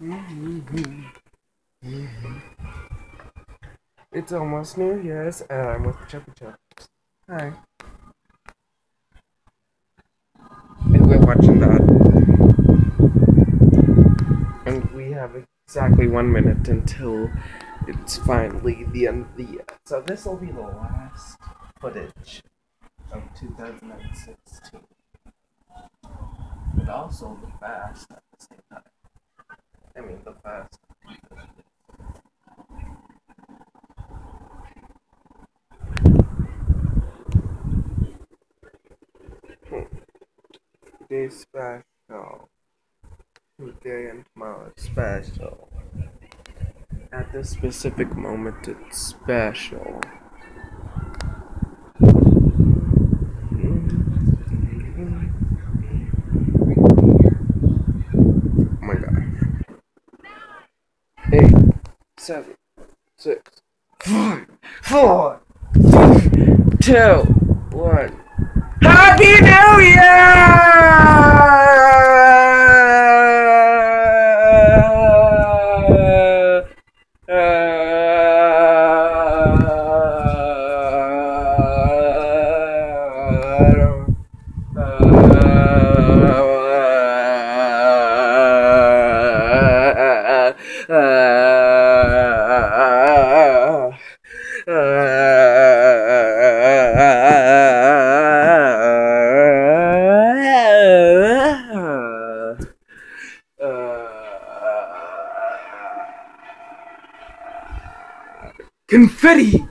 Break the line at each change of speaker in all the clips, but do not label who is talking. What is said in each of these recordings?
Mm-hmm. It's almost New Year's, and I'm with Chubby Chups. Hi. And we're watching that. And we have exactly one minute until it's finally the end of the year. So this will be the last footage of 2016. But also the fast at the same time. I mean, the fast. Hmm. Today special. Today and tomorrow is special. At this specific moment, it's special. Eight, seven, six, five, four, three, two, one. Happy New Year! Confetti!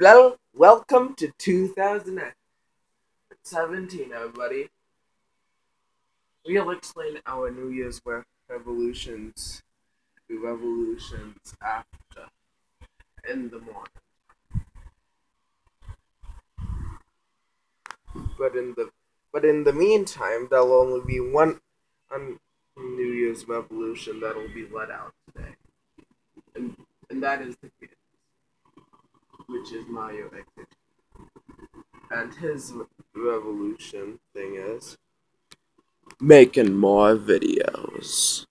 Well, welcome to 2017, everybody. We'll explain our New Year's re- revolutions, revolutions after, in the morning. But in the but in the meantime, there'll only be one un- New Year's revolution that'll be let out today, and and that is the kid, which is Mario Exit. And his revolution thing is making more videos.